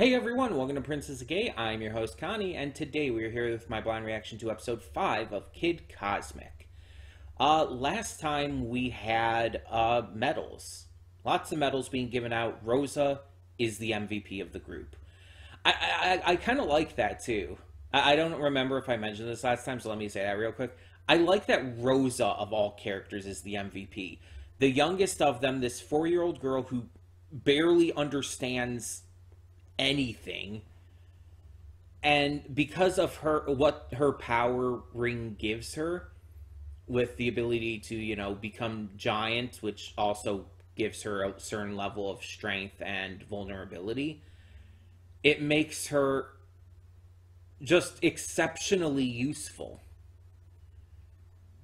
Hey everyone, welcome to Princess Gay. I'm your host Connie, and today we are here with my blind reaction to episode 5 of Kid Cosmic. Uh, last time we had uh, medals. Lots of medals being given out. Rosa is the MVP of the group. I, I, I kind of like that too. I, I don't remember if I mentioned this last time, so let me say that real quick. I like that Rosa, of all characters, is the MVP. The youngest of them, this four year old girl who barely understands anything. And because of her what her power ring gives her with the ability to you know become giant which also gives her a certain level of strength and vulnerability it makes her just exceptionally useful.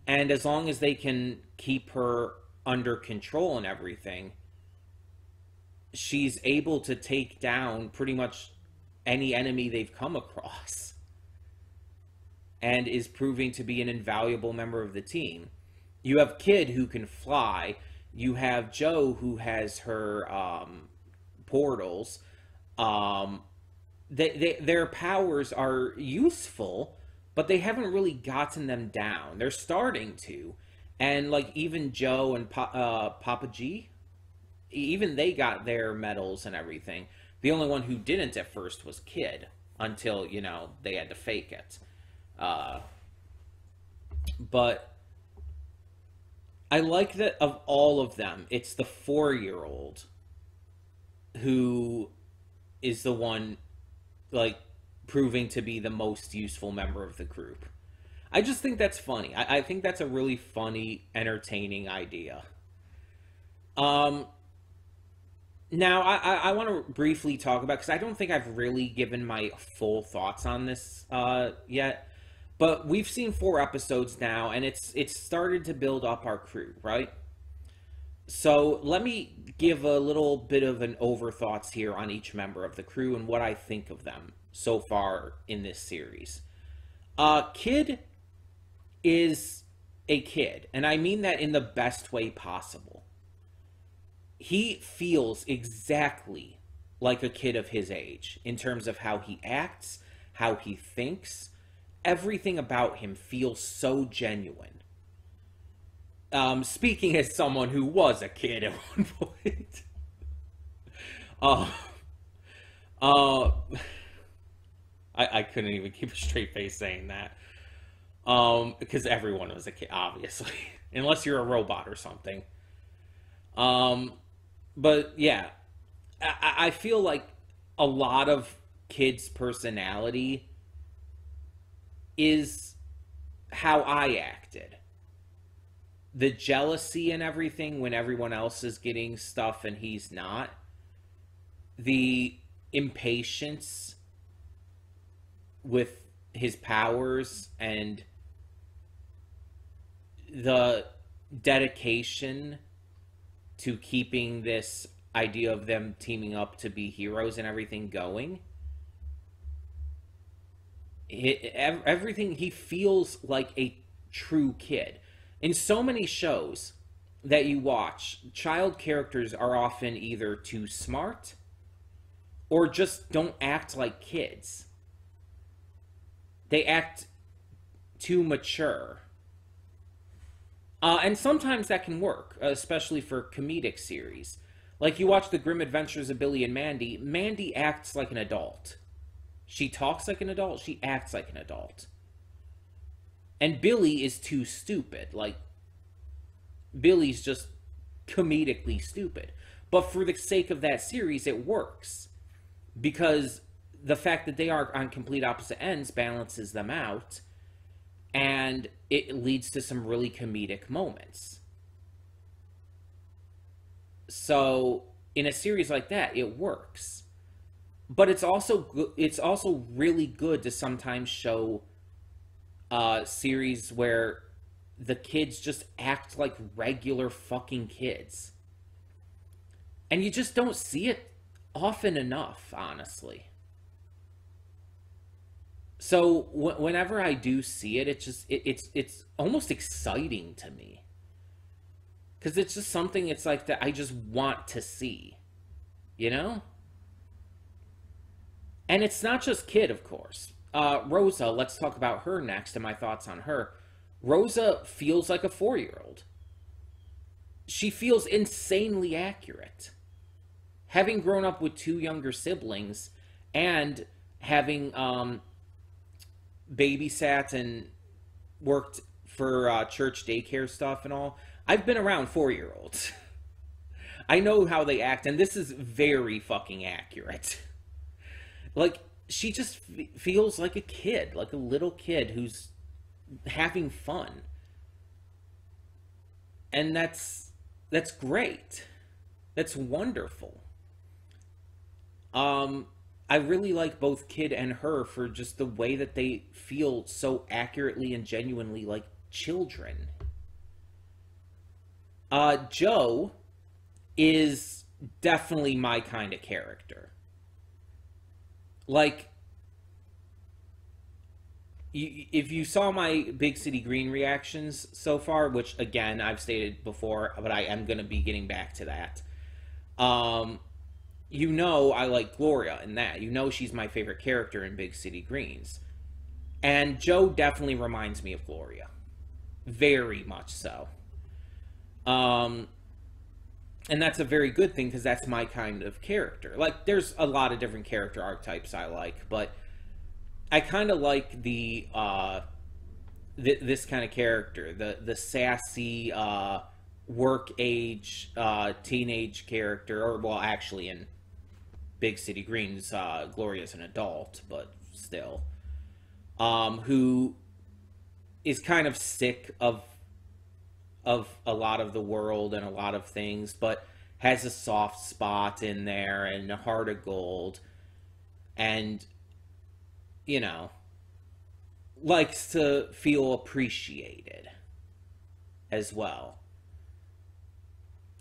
And as long as they can keep her under control and everything she's able to take down pretty much any enemy they've come across and is proving to be an invaluable member of the team. You have Kid who can fly. You have Jo who has her um, portals. Um, they, they, their powers are useful, but they haven't really gotten them down. They're starting to. And like even Jo and pa- uh, Papa G, even they got their medals and everything. The only one who didn't at first was Kid until you know they had to fake it. Uh, but I like that of all of them, it's the four year old who is the one like proving to be the most useful member of the group. I just think that's funny. I, I think that's a really funny, entertaining idea. Um, now, I, I, want to briefly talk about because I don't think I've really given my full thoughts on this uh, yet. But we've seen four episodes now, and it's it's started to build up our crew, right? So let me give a little bit of an over thoughts here on each member of the crew and what I think of them so far in this series. Uh, Kid is a kid, and I mean that in the best way possible he feels exactly like a kid of his age in terms of how he acts, how he thinks. Everything about him feels so genuine. Um, speaking as someone who was a kid at one point, uh, uh, I, I couldn't even keep a straight face saying that. Um, because everyone was a kid, obviously, unless you're a robot or something. Um, but yeah, I, I feel like a lot of kids' personality is how I acted. The jealousy and everything when everyone else is getting stuff and he's not. The impatience with his powers and the dedication to keeping this idea of them teaming up to be heroes and everything going. Everything he feels like a true kid. In so many shows that you watch, child characters are often either too smart or just don't act like kids. They act too mature uh, and sometimes that can work, especially for comedic series. Like you watch The Grim Adventures of Billy and Mandy, Mandy acts like an adult. She talks like an adult, she acts like an adult. And Billy is too stupid. Like, Billy's just comedically stupid. But for the sake of that series, it works. Because the fact that they are on complete opposite ends balances them out and it leads to some really comedic moments. So, in a series like that, it works. But it's also it's also really good to sometimes show uh series where the kids just act like regular fucking kids. And you just don't see it often enough, honestly so whenever I do see it, it's just it, it's it's almost exciting to me because it's just something. It's like that I just want to see, you know. And it's not just Kid, of course. Uh, Rosa, let's talk about her next and my thoughts on her. Rosa feels like a four year old. She feels insanely accurate. Having grown up with two younger siblings and having um, babysat and worked for uh, church daycare stuff and all, I've been around four year olds. I know how they act, and this is very fucking accurate. Like, she just f- feels like a kid, like a little kid who's having fun. And that's that's great. That's wonderful. Um I really like both Kid and her for just the way that they feel so accurately and genuinely like children. Uh Jo is definitely my kind of character. Like if you saw my big city green reactions so far which again i've stated before but i am going to be getting back to that um you know i like gloria in that. You know she's my favorite character in big city greens. And jo definitely reminds me of gloria. Very much so. Um and that's a very good thing because that's my kind of character. Like there's a lot of different character archetypes i like but I kind of like the uh, th- this kind of character, the the sassy uh, work age uh, teenage character, or well, actually in Big City Greens, uh, Gloria's an adult, but still, um, who is kind of sick of of a lot of the world and a lot of things, but has a soft spot in there and a heart of gold, and you know, likes to feel appreciated as well.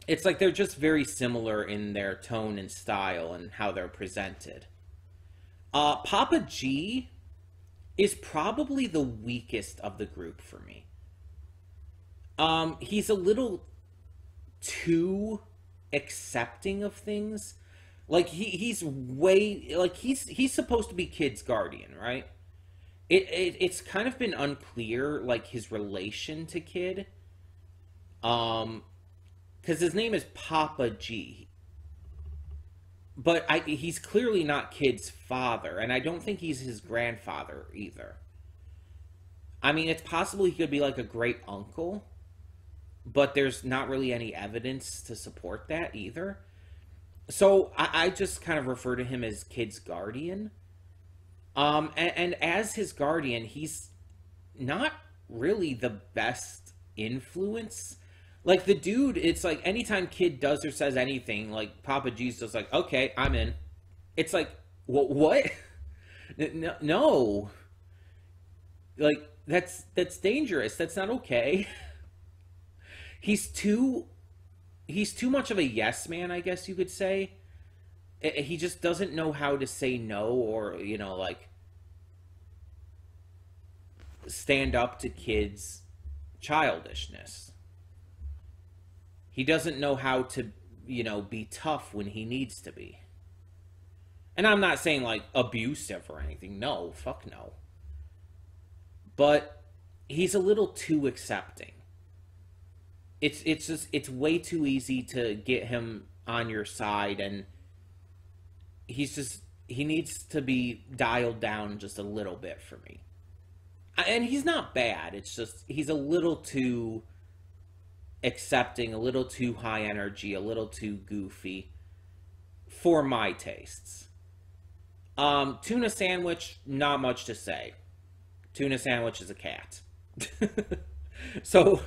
It's like they're just very similar in their tone and style and how they're presented. Uh, Papa G is probably the weakest of the group for me. Um, he's a little too accepting of things like he he's way like he's he's supposed to be kid's guardian, right? It, it it's kind of been unclear like his relation to kid. Um cuz his name is Papa G. But I he's clearly not kid's father and I don't think he's his grandfather either. I mean, it's possible he could be like a great uncle, but there's not really any evidence to support that either so I, I, just kind of refer to him as kid's guardian. Um, and, and as his guardian, he's not really the best influence. Like the dude, it's like anytime kid does or says anything, like Papa just like, okay, I'm in. It's like, what? What? no, no. Like that's that's dangerous. That's not okay. He's too he's too much of a yes man, I guess you could say. Eh, eh, he just doesn't know how to say no or, you know, like stand up to kids' childishness. He doesn't know how to, you know, be tough when he needs to be. And I'm not saying like abusive or anything. No, fuck no. But he's a little too accepting it's it's just it's way too easy to get him on your side and he's just he needs to be dialed down just a little bit for me and he's not bad it's just he's a little too accepting a little too high energy a little too goofy for my tastes um tuna sandwich not much to say tuna sandwich is a cat so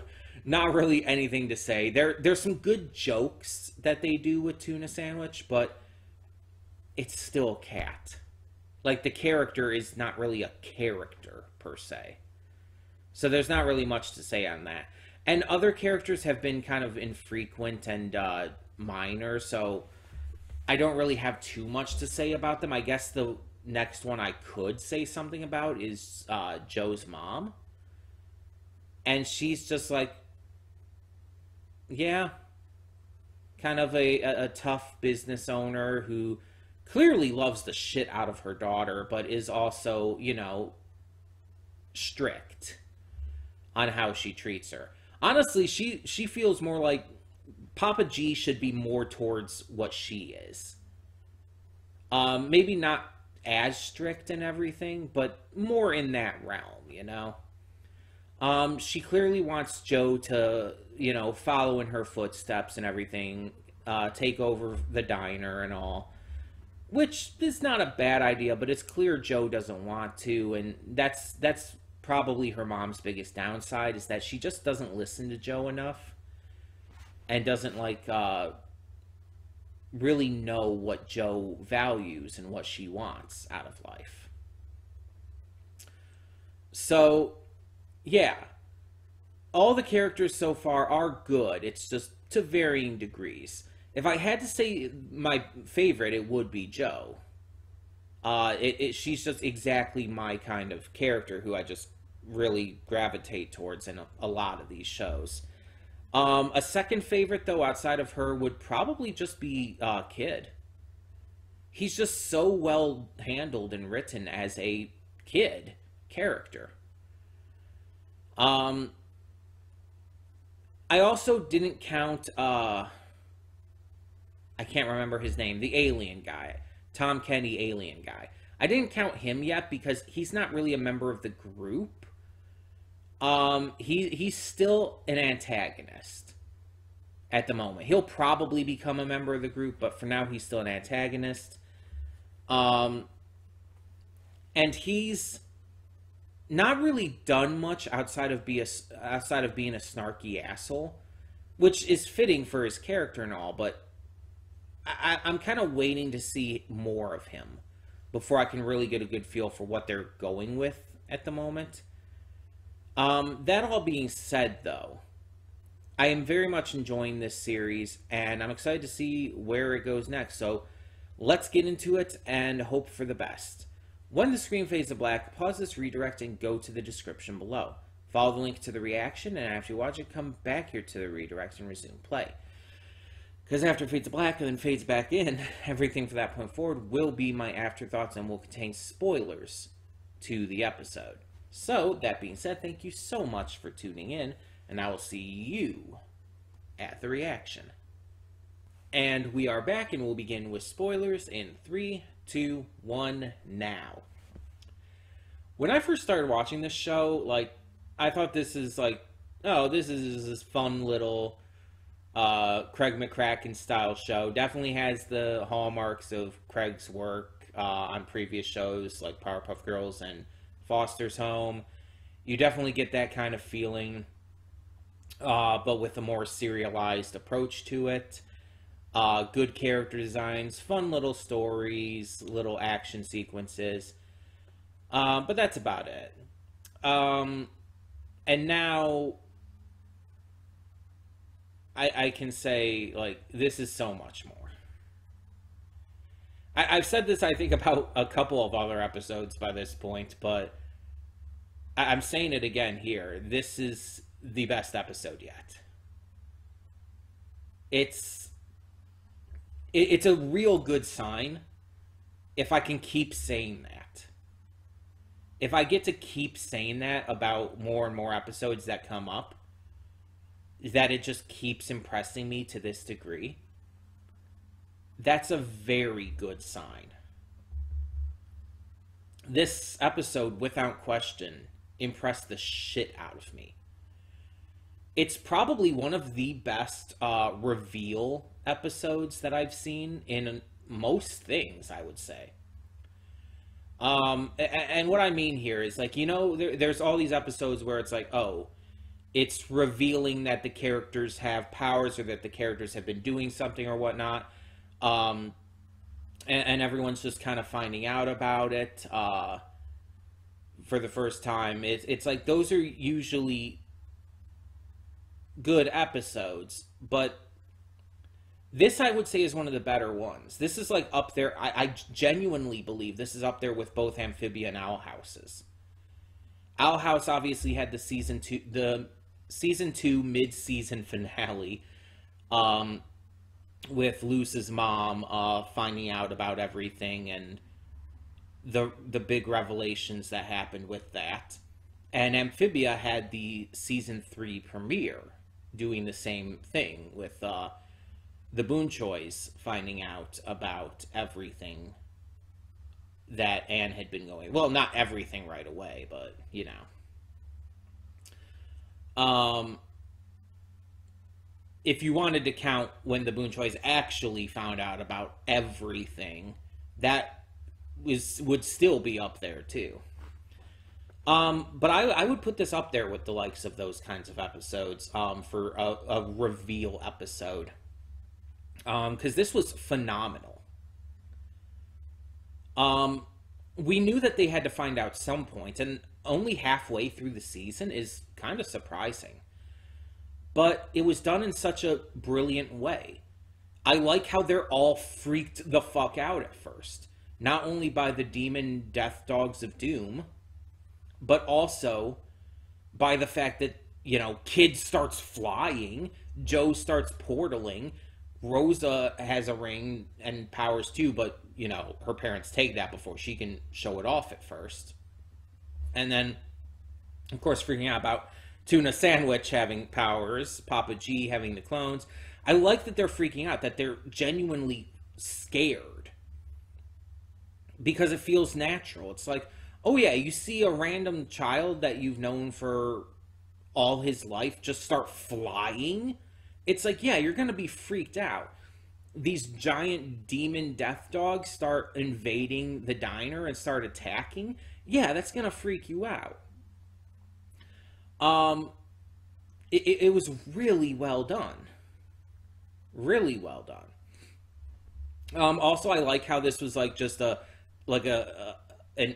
not really anything to say. There there's some good jokes that they do with tuna sandwich, but it's still a cat. Like the character is not really a character per se. So there's not really much to say on that. And other characters have been kind of infrequent and uh, minor, so I don't really have too much to say about them. I guess the next one I could say something about is uh, Jo's mom. And she's just like yeah, kind of a, a, a tough business owner who clearly loves the shit out of her daughter, but is also, you know, strict on how she treats her. Honestly, she she feels more like Papa G should be more towards what she is. Um, maybe not as strict and everything, but more in that realm, you know. Um, she clearly wants Jo to, you know, follow in her footsteps and everything, uh, take over the diner and all, which is not a bad idea. But it's clear Jo doesn't want to, and that's that's probably her mom's biggest downside is that she just doesn't listen to Jo enough, and doesn't like uh, really know what Jo values and what she wants out of life. So yeah, all the characters so far are good. It's just to varying degrees. If I had to say my favorite, it would be Jo. Uh, it, it, she's just exactly my kind of character who I just really gravitate towards in a, a lot of these shows. Um, a second favorite, though, outside of her, would probably just be uh, Kid. He's just so well handled and written as a kid character. Um, I also didn't count. Uh, I can't remember his name. The alien guy, Tom Kenny, alien guy. I didn't count him yet because he's not really a member of the group. Um, he he's still an antagonist at the moment. He'll probably become a member of the group, but for now he's still an antagonist. Um, and he's not really done much outside of be a, outside of being a snarky asshole, which is fitting for his character and all. But I, I'm kind of waiting to see more of him before I can really get a good feel for what they're going with at the moment. Um, that all being said, though, I am very much enjoying this series, and I'm excited to see where it goes next. So let's get into it and hope for the best. When the screen fades to black, pause this redirect and go to the description below. Follow the link to the reaction, and after you watch it, come back here to the redirect and resume play. Because after it fades to black and then fades back in, everything from that point forward will be my afterthoughts and will contain spoilers to the episode. So, that being said, thank you so much for tuning in, and I will see you at the reaction. And we are back, and we'll begin with spoilers in three, two, one, now. When I first started watching this show, like, I thought this is like, oh, this is this fun little uh, Craig McCracken style show. Definitely has the hallmarks of Craig's work uh, on previous shows like Powerpuff Girls and Foster's Home. You definitely get that kind of feeling, uh, but with a more serialized approach to it. Uh, good character designs, fun little stories, little action sequences. Um, but that's about it. Um, and now I, I can say, like, this is so much more. I, I've said this, I think, about a couple of other episodes by this point, but I, I'm saying it again here. This is the best episode yet. It's it, it's a real good sign if I can keep saying that. If I get to keep saying that about more and more episodes that come up, that it just keeps impressing me to this degree, that's a very good sign. This episode, without question, impressed the shit out of me. It's probably one of the best uh, reveal episodes that I've seen in most things, I would say. Um, and, what I mean here is like, you know, there, there's all these episodes where it's like, oh, it's revealing that the characters have powers or that the characters have been doing something or whatnot. Um, and, and everyone's just kind of finding out about it uh, for the first time. It's, it's like those are usually good episodes, but this I would say is one of the better ones. This is like up there. I, I genuinely believe this is up there with both Amphibia and Owl Houses. Owl House obviously had the season two, the season two mid-season finale, um, with Luz's mom uh, finding out about everything and the the big revelations that happened with that. And Amphibia had the season three premiere doing the same thing with uh, the Boonchuys finding out about everything that Anne had been going. Well, not everything right away, but you know. Um, if you wanted to count when the Boon Boonchuys actually found out about everything, that was would still be up there too. Um, but I, I would put this up there with the likes of those kinds of episodes um, for a, a reveal episode because um, this was phenomenal. Um, we knew that they had to find out some point, and only halfway through the season is kind of surprising. But it was done in such a brilliant way. I like how they're all freaked the fuck out at first. Not only by the demon death dogs of doom, but also by the fact that, you know, Kid starts flying, Jo starts portaling, Rosa has a ring and powers too, but you know her parents take that before she can show it off at first. And then, of course, freaking out about Tuna Sandwich having powers, Papa G having the clones. I like that they're freaking out, that they're genuinely scared because it feels natural. It's like, oh yeah, you see a random child that you've known for all his life just start flying it's like, yeah, you're going to be freaked out. These giant demon death dogs start invading the diner and start attacking. Yeah, that's going to freak you out. Um, it, it was really well done. Really well done. Um, also, I like how this was like just a like a, a an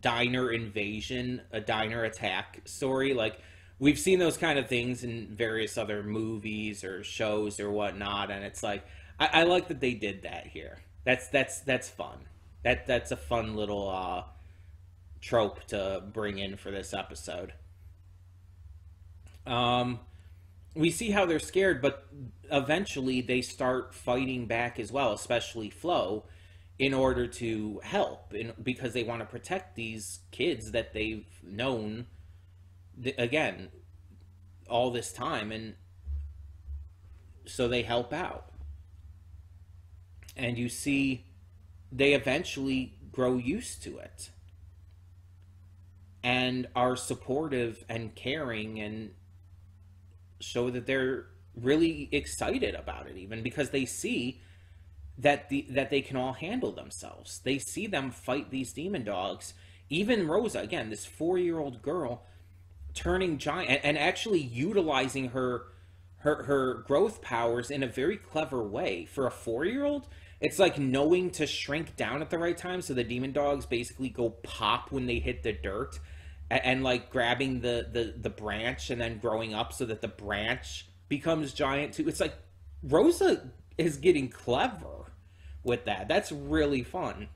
diner invasion, a diner attack story. Like we've seen those kind of things in various other movies or shows or whatnot, and it's like I, I like that they did that here. That's that's that's fun. That that's a fun little uh, trope to bring in for this episode. Um, we see how they're scared, but eventually they start fighting back as well, especially Flo, in order to help, in, because they want to protect these kids that they've known again all this time and so they help out. And you see they eventually grow used to it and are supportive and caring and show that they're really excited about it even because they see that the that they can all handle themselves. They see them fight these demon dogs. Even rosa again this four-year-old girl turning giant and, and actually utilizing her her her growth powers in a very clever way. For a four year old. It's like knowing to shrink down at the right time, so the demon dogs basically go pop when they hit the dirt, and, and like grabbing the, the the branch and then growing up so that the branch becomes giant too. It's like Rosa is getting clever with that. That's really fun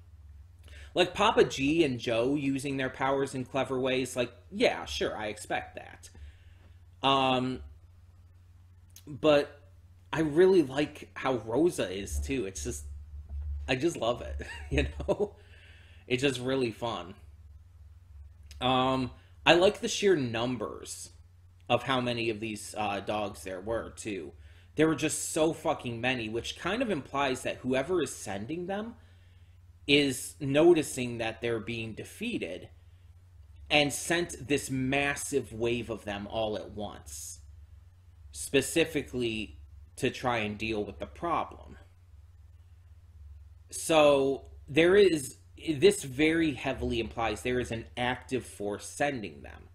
like Papa G and Jo using their powers in clever ways, like, yeah, sure, I expect that. Um, but I really like how Rosa is too. It's just, I just love it, you know? It's just really fun. Um, I like the sheer numbers of how many of these uh, dogs there were too. There were just so fucking many, which kind of implies that whoever is sending them is noticing that they're being defeated and sent this massive wave of them all at once, specifically to try and deal with the problem. So there is, this very heavily implies there is an active force sending them.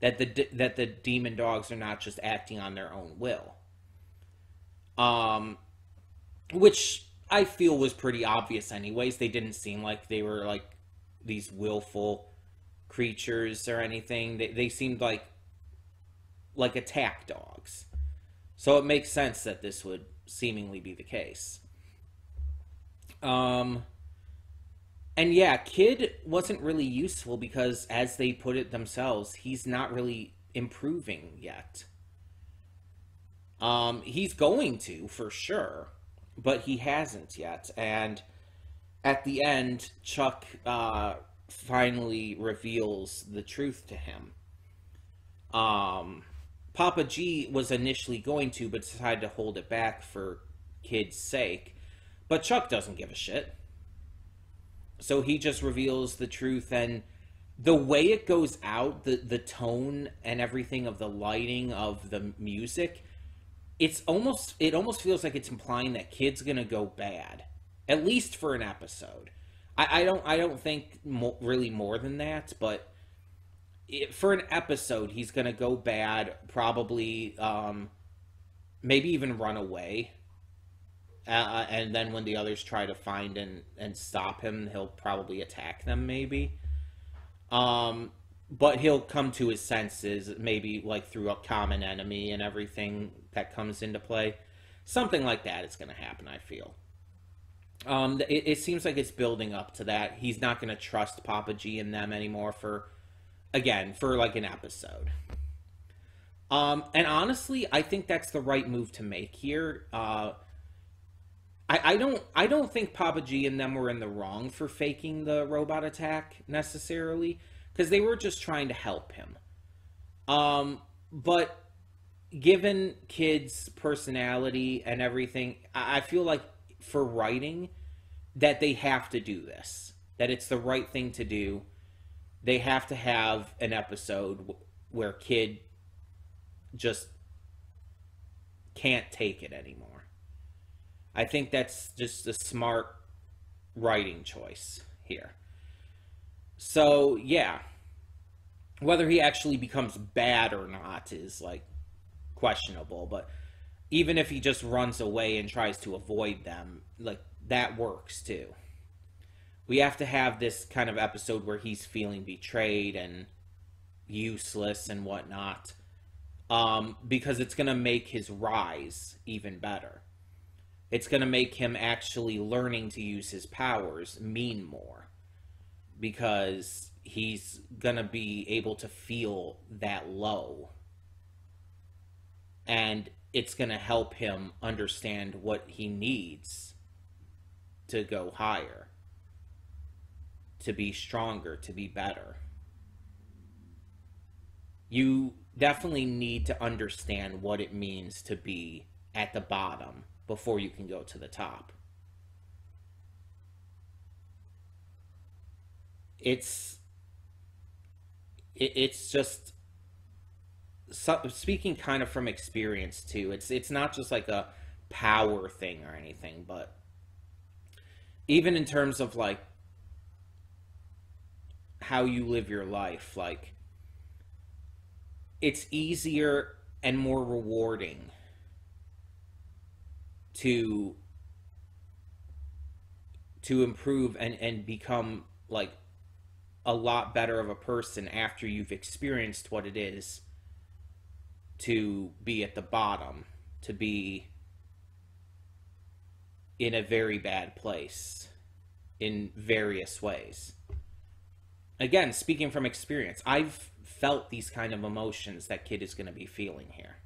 That the that the demon dogs are not just acting on their own will. Um, which I feel was pretty obvious anyways. They didn't seem like they were like these willful creatures or anything. They they seemed like like attack dogs. So it makes sense that this would seemingly be the case. Um and yeah, Kid wasn't really useful because as they put it themselves, he's not really improving yet. Um he's going to for sure but he hasn't yet. And at the end, Chuck uh, finally reveals the truth to him. Um, Papa G was initially going to, but decided to hold it back for kid's sake. But Chuck doesn't give a shit. So he just reveals the truth and the way it goes out, the the tone and everything of the lighting of the music, it's almost it almost feels like it's implying that kid's gonna go bad, at least for an episode. I, I don't I don't think mo- really more than that, but it, for an episode, he's gonna go bad. Probably, um, maybe even run away. Uh, and then when the others try to find and and stop him, he'll probably attack them. Maybe. Um, but he'll come to his senses, maybe like through a common enemy and everything that comes into play. Something like that is going to happen, I feel. Um, it, it seems like it's building up to that. He's not going to trust Papa G and them anymore for, again, for like an episode. Um, and honestly, I think that's the right move to make here. Uh, I, I don't I don't think Papa G and them were in the wrong for faking the robot attack necessarily because they were just trying to help him. Um, but given kids' personality and everything, I, I feel like for writing that they have to do this. That it's the right thing to do. They have to have an episode where kid just can't take it anymore. I think that's just a smart writing choice here. So, yeah. Whether he actually becomes bad or not is like questionable, but even if he just runs away and tries to avoid them, like that works too. We have to have this kind of episode where he's feeling betrayed and useless and whatnot, um, because it's going to make his rise even better it's going to make him actually learning to use his powers mean more. Because he's going to be able to feel that low. And it's going to help him understand what he needs to go higher. To be stronger to be better. You definitely need to understand what it means to be at the bottom before you can go to the top. It's it, it's just speaking kind of from experience too. It's it's not just like a power thing or anything, but even in terms of like how you live your life, like it's easier and more rewarding to to improve and and become like a lot better of a person after you've experienced what it is to be at the bottom to be in a very bad place in various ways. Again speaking from experience i've felt these kind of emotions that kid is going to be feeling here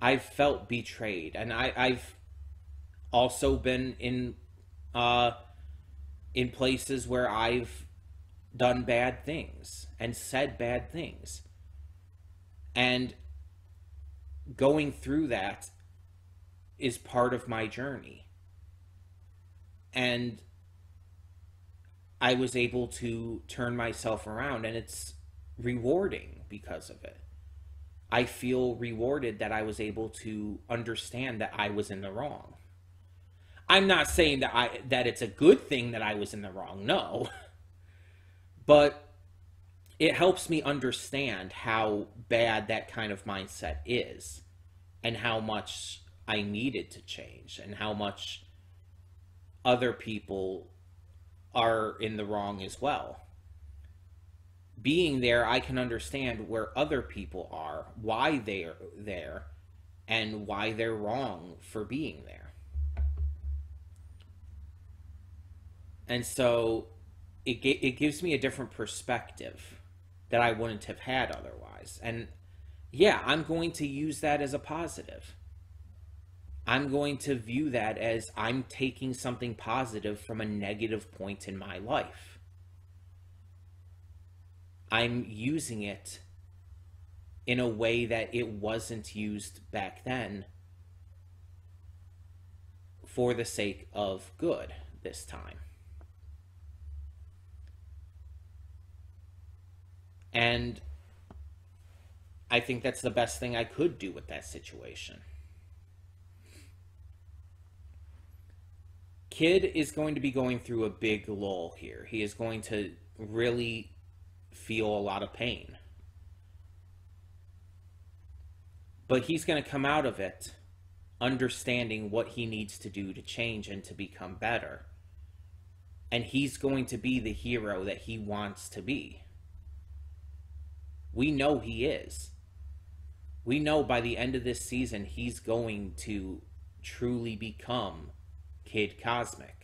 I've felt betrayed, and I, I've also been in uh, in places where I've done bad things and said bad things, and going through that is part of my journey, and I was able to turn myself around, and it's rewarding because of it. I feel rewarded that I was able to understand that I was in the wrong. I'm not saying that I that it's a good thing that I was in the wrong. No. But it helps me understand how bad that kind of mindset is and how much I needed to change and how much other people are in the wrong as well being there, I can understand where other people are, why they're there, and why they're wrong for being there. And so it, it gives me a different perspective that I wouldn't have had otherwise. And yeah, I'm going to use that as a positive. I'm going to view that as I'm taking something positive from a negative point in my life. I'm using it in a way that it wasn't used back then for the sake of good this time. And I think that's the best thing I could do with that situation. Kid is going to be going through a big lull here. He is going to really feel a lot of pain. But he's going to come out of it understanding what he needs to do to change and to become better. And he's going to be the hero that he wants to be. We know he is. We know by the end of this season, he's going to truly become Kid Cosmic.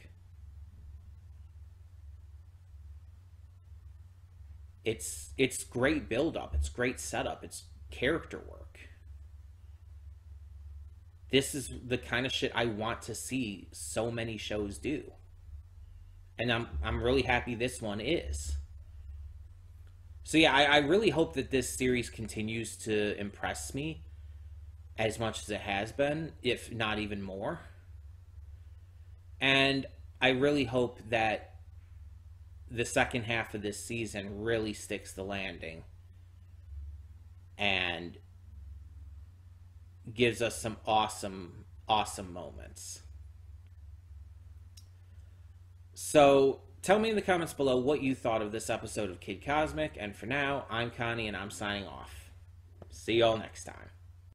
It's it's great build up, it's great setup, it's character work. This is the kind of shit I want to see so many shows do. And I'm I'm really happy this one is. So yeah, I, I really hope that this series continues to impress me as much as it has been, if not even more. And I really hope that the second half of this season really sticks the landing and gives us some awesome, awesome moments. So tell me in the comments below what you thought of this episode of Kid Cosmic. And for now, I'm Connie and I'm signing off. See y'all next time.